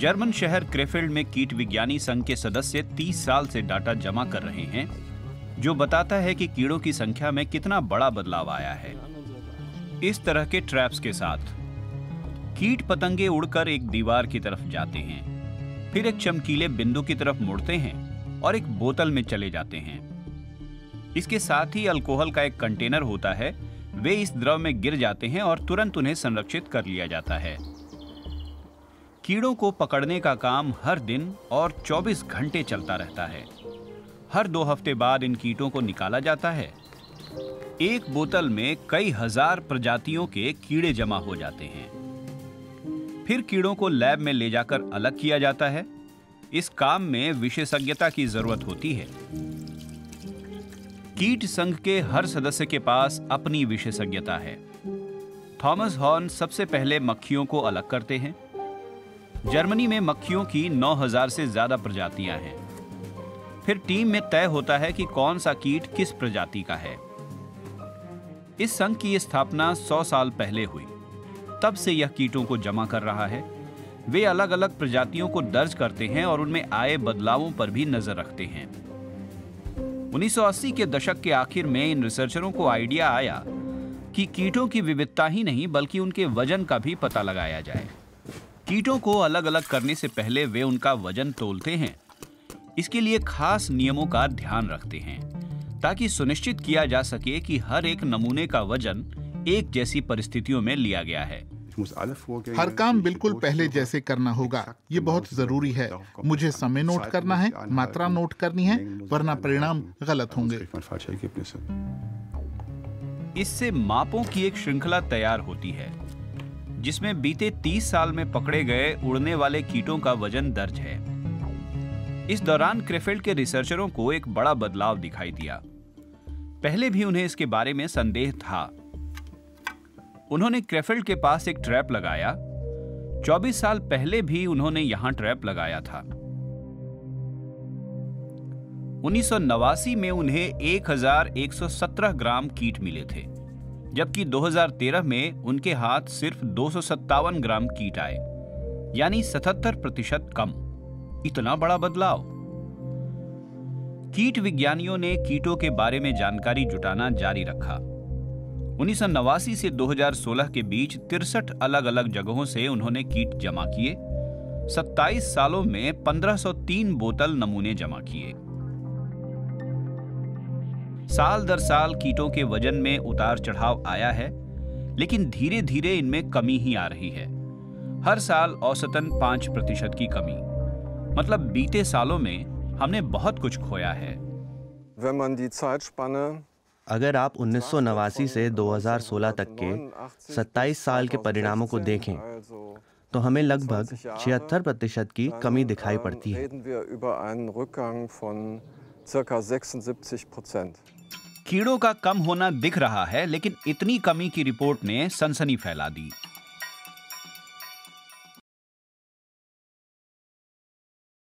German शहर क्रेफिल्ड में कीट विज्ञानी संघ के सदस्य 30 साल से डाटा जमा कर रहे हैं, जो बताता है कि कीड़ों की संख्या में कितना बड़ा बदलाव आया है। इस तरह के ट्रैप्स के साथ, कीट पतंगे उड़कर एक दीवार की तरफ़ जाते हैं, फिर एक चमकीले बिंदु की तरफ़ मुड़ते हैं और एक बोतल में चले जाते हैं। इसके साथ ही अल्कोहल का एक कंटेनर होता है, वे इस द्रव में गिर जाते हैं और तुरंत उन्हें संरक्षित कर लिया जाता है। कीड़ों को पकड़ने का काम हर दिन और 24 घंटे चलता रहता है। हर दो हफ़्ते बाद इन कीटों को निकाला जाता है। एक बोतल में कई हज़ार प्रजातियों के कीड़े जमा हो जाते हैं। फिर कीड़ों को लैब में ले जाकर अलग किया जाता है। इस काम में विशेषज्ञता की ज़रूरत होती है। कीट संघ के हर सदस्य के पास अपनी विशेषज्ञता है। थॉमस हॉर्न सबसे पहले मक्खियों को अलग करते हैं। जर्मनी में मक्खियों की 9000 से ज़्यादा प्रजातियाँ हैं। फिर टीम में तय होता है कि कौन सा कीट किस प्रजाति का है। इस संघ की स्थापना 100 साल पहले हुई। तब से यह कीटों को जमा कर रहा है। वे अलग अलग प्रजातियों को दर्ज करते हैं और उनमें आए बदलावों पर भी नज़र रखते हैं। 1980 के दशक के आखिर में इन रिसर्चरों को आइडिया आया कि कीटों की विविधता ही नहीं, बल्कि उनके वज़न का भी पता लगाया जाए। कीटों को अलग अलग करने से पहले वे उनका वज़न तोलते हैं। इसके लिए खास नियमों का ध्यान रखते हैं ताकि सुनिश्चित किया जा सके कि हर एक नमूने का वज़न एक जैसी परिस्थितियों में लिया गया है। हर काम बिल्कुल पहले जैसे करना होगा। ये बहुत ज़रूरी है। मुझे समय नोट करना है मात्रा नोट करनी है वरना परिणाम गलत होंगे। इससे मापों की एक श्रृंखला तैयार होती है। जिसमें बीते 30 साल में पकड़े गए उड़ने वाले कीटों का वज़न दर्ज है। इस दौरान क्रेफेल्ड के रिसर्चरों को एक बड़ा बदलाव दिखाई दिया। पहले भी उन्हें इसके बारे में संदेह था। उन्होंने क्रेफेल्ड के पास एक ट्रैप लगाया। 24 साल पहले भी उन्होंने यहाँ ट्रैप लगाया था। उन्नीस सौ नवासी में उन्हें 1117 ग्राम कीट मिले थे। जबकि 2013 में उनके हाथ सिर्फ़ दो सौ सत्तावन ग्राम कीट आए, यानी 77 प्रतिशत कम। इतना बड़ा बदलाव। कीट विज्ञानियों ने कीटों के बारे में जानकारी जुटाना जारी रखा। उन्नीस नवासी से 2016 के बीच तिरसठ अलग अलग जगहों से उन्होंने कीट जमा किए। 27 सालों में 1503 बोतल नमूने जमा किए। साल दर साल कीटों के वज़न में उतार चढ़ाव आया है लेकिन धीरे धीरे इनमें कमी ही आ रही है। हर साल औसतन पाँच प्रतिशत की कमी। मतलब बीते सालों में हमने बहुत कुछ खोया है। अगर आप उन्नीस सौ नवासी से 2016 तक के 27 साल के परिणामों को देखें तो हमें लगभग छिहत्तर प्रतिशत की कमी दिखाई पड़ती है। कीड़ों का कम होना दिख रहा है, लेकिन इतनी कमी की रिपोर्ट ने सनसनी फैला दी।